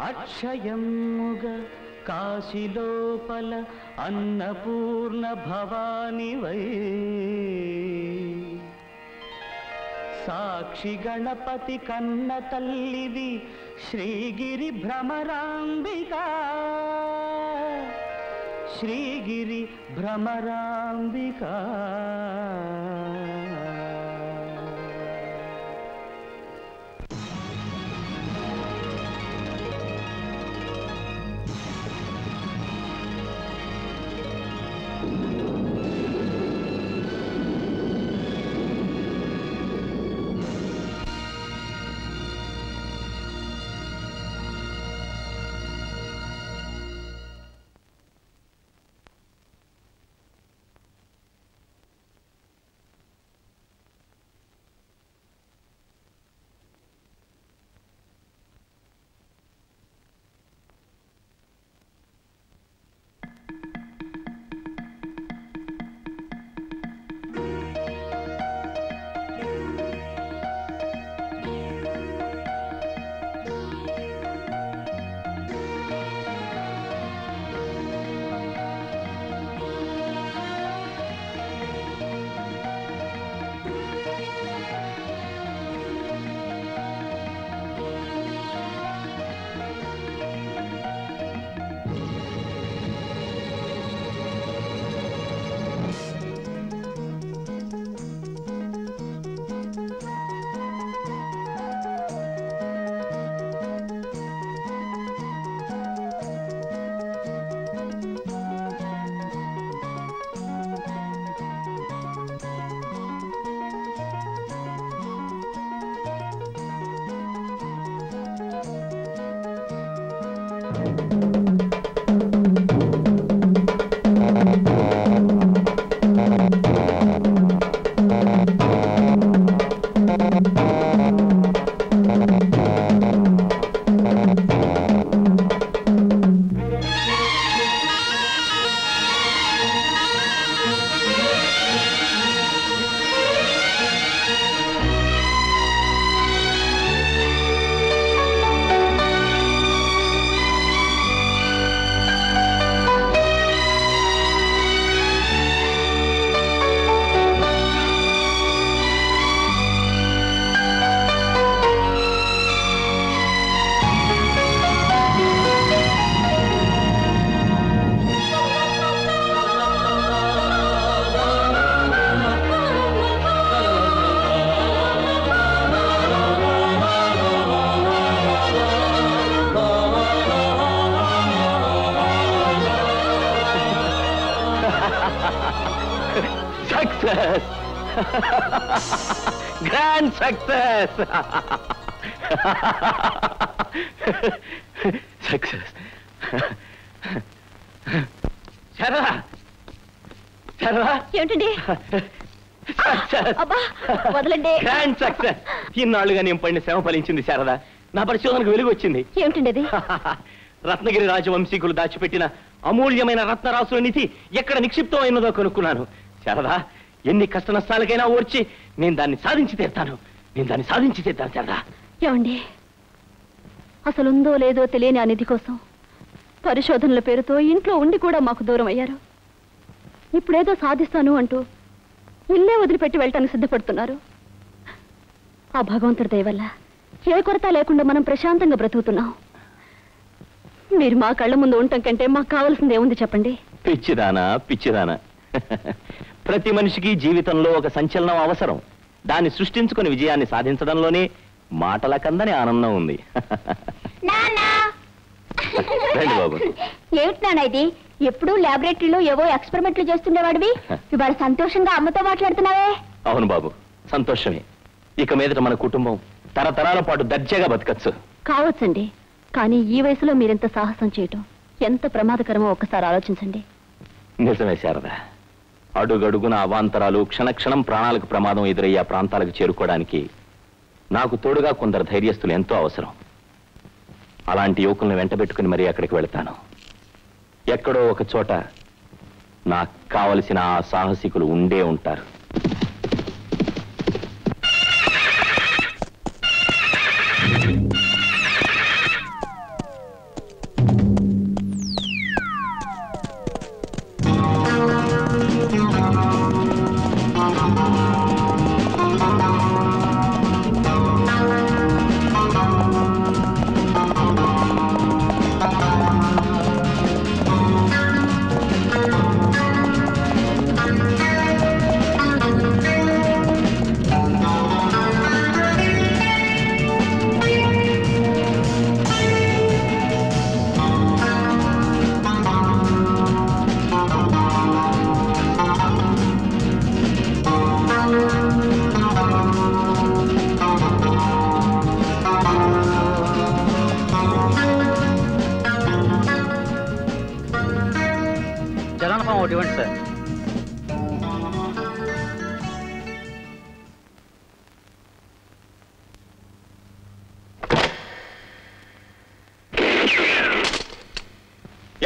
అక్షయముగ కాశీలోపల అన్నపూర్ణ భవాని వై సాక్షి గణపతి కన్న తల్లివి Srigiri Bhramarambika. Srigiri Bhramarambika. Success grand success success Sharada Sharada ఏమిటండి అబ్బా వదలండి. గ్రాండ్ సక్సెస్ ఇన్నాళ్ళుగా నేను పడిన శ్రమ ఫలించింది శారదా. నా పరిశోధనకు వెలుగు వచ్చింది ఏమిటండి అది? రత్నగిరి రాజవంశీకులు దాచిపెట్టిన అమూల్యమైన రత్నరాసుల నిధి ఎక్కడ నిక్షిప్తం అయినదో కనుక్కున్నాను. శారదా ఎన్ని కష్ట నష్టాలకైనా ఓర్చి నేను దాన్ని సాధించి తీరుతాను. నేను దాన్ని సాధించి తీరుతాను శారదా ఏమండి? అసలు ఉందో లేదో తెలియని ఆ నిధి కోసం పరిశోధనల పేరుతో ఇంట్లో ఉండి కూడా మాకు దూరం అయ్యారు. ఇప్పుడేదో సాధిస్తాను అంటూ ఇల్లే వదిలిపెట్టి వెళ్ళటానికి సిద్ధపడుతున్నారు. ఆ భగవంతుడి దయ వల్ల ఏ కొరత లేకుండా మనం ప్రశాంతంగా బ్రతుకుతున్నాం. మీరు మా కళ్ళ ముందు ఉండటం కంటే మాకు కావాల్సింది ఏముంది చెప్పండి? పిచ్చిదానా పిచ్చిదానా. ప్రతి మనిషికి జీవితంలో ఒక సంచలనం అవసరం. దాన్ని సృష్టించుకుని విజయాన్ని సాధించడంలోనే మాటల కందని ఆనందం ఉంది. రండి బాబు. ఏమిటి నాన్న ఇది? ఎప్పుడూ లాబొరేటరీలో ఏవో ఎక్స్పెరిమెంట్లు చేస్తుండేవాడివి. ఇవాళ సంతోషంగా అమ్మతో మాట్లాడుతున్నావే. అవును బాబు సంతోషమే. ఇక మీదట మన కుటుంబం తరతరాల పాటు దర్జాగా బతకచ్చు. కావచ్చండి. కానీ ఈ వయసులో మీరెంత సాహసం చేయటం ఎంత ప్రమాదకరమో ఒక్కసారి ఆలోచించండి. నిజమే శారద. అడుగడుగున అవాంతరాలు క్షణక్షణం ప్రాణాలకు ప్రమాదం ఎదురయ్యే ప్రాంతాలకు చేరుకోవడానికి నాకు తోడుగా కొందరు ధైర్యస్తులు ఎంతో అవసరం. అలాంటి యువకుల్ని వెంటబెట్టుకుని మరీ అక్కడికి వెళ్తాను. ఎక్కడో ఒక చోట నాకు కావలసిన ఆ సాహసికులు ఉండే ఉంటారు.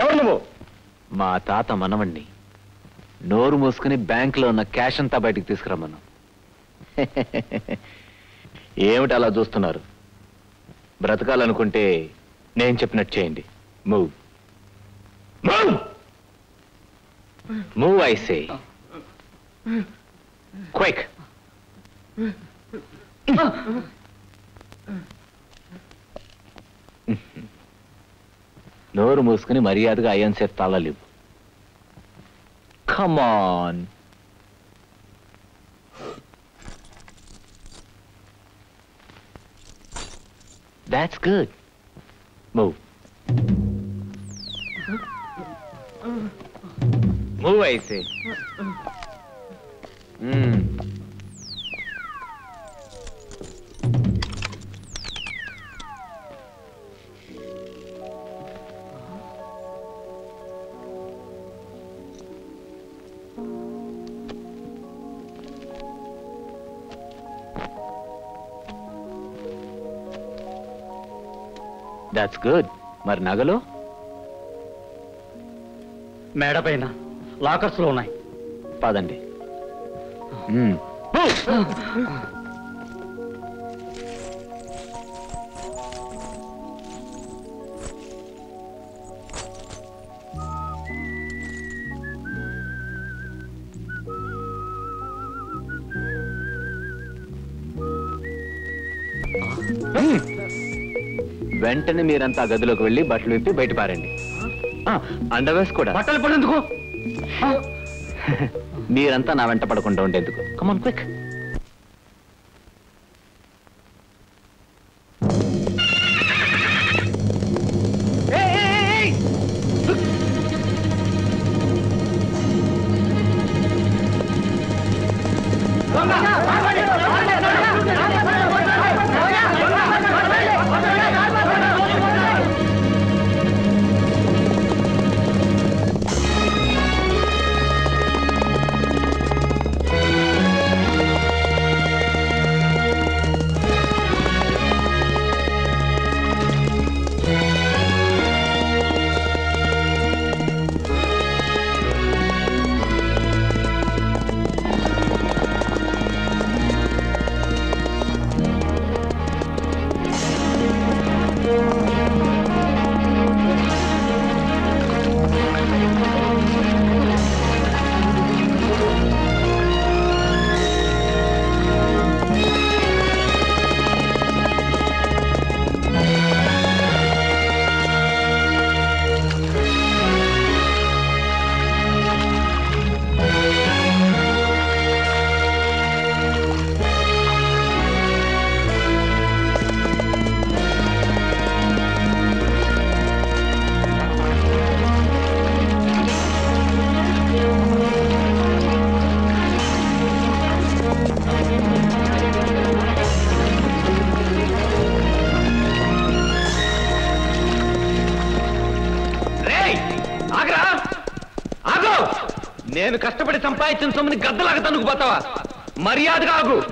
నువ్వు? మా తాత మనవణ్ణి. నోరు మూసుకుని బ్యాంకులో ఉన్న క్యాష్ అంతా బయటికి తీసుకురమ్మను. ఏమిటి అలా చూస్తున్నారు? బ్రతకాలనుకుంటే నేను చెప్పినట్టు చేయండి. Move move move I say quick నోరు మూసుకుని మర్యాదగా అయ్యన్ సేపు తాళాలి come on that's good move move అయితే దాట్స్ గుడ్ మరి నగలు? మేడ పైన లాకర్స్లో ఉన్నాయి పదండి వెంటనే మీరంతా గదిలోకి వెళ్ళి బట్టలు విప్పి బయట పారండి. అండర్వేస్ కూడా. బట్టలు పడేందుకు? మీరంతా నా వెంట పడకుండా ఉండేందుకు. కమాన్ క్విక్ ఆగరా. ఆగు. నేను కష్టపడి సంపాదించిన సొమ్ముని గద్దలాగా తనుకుపోతావా మర్యాదగా ఆగు.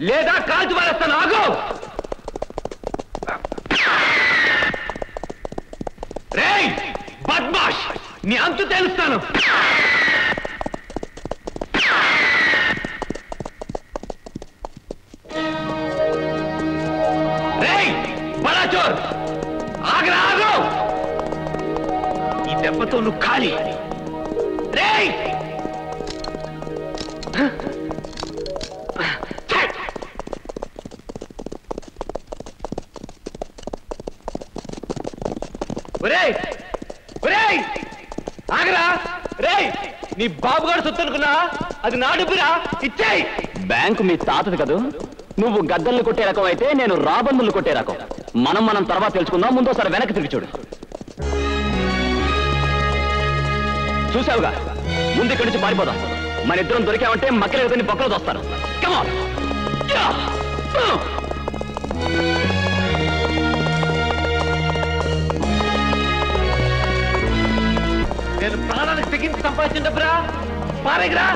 లేదా కాల్చి పారేస్తాను ఆగు. రేయ్ బద్మాష్ నీ అంతు తెలుస్తాను. రేయ్ బడా దెబ్బతో నువ్వు ఖాళీ. ఒరేయ్! ఒరేయ్! ఆగరా! రేయ్! నీ బాబుగారు సొత్తునుకున్నా అది నా డబ్బురా? బ్యాంకు మీ తాతది కదూ? నువ్వు గద్దల్ని కొట్టే రకం అయితే నేను రాబందులు కొట్టే రకం. మనం మనం తర్వాత తెలుసుకుందాం ముందోసారి వెనక్కి తిరిగి చూడు. చూసావుగా ముందు ఇక్కడి నుంచి పారిపోదాం. మన ఇద్దరం దొరికామంటే మక్కలు ఎదుని బొక్కలు తోస్తాను కమాన్ నేను ప్రాణానికి తెగించి సంపాదించిన డబ్బురా? పారేగిరా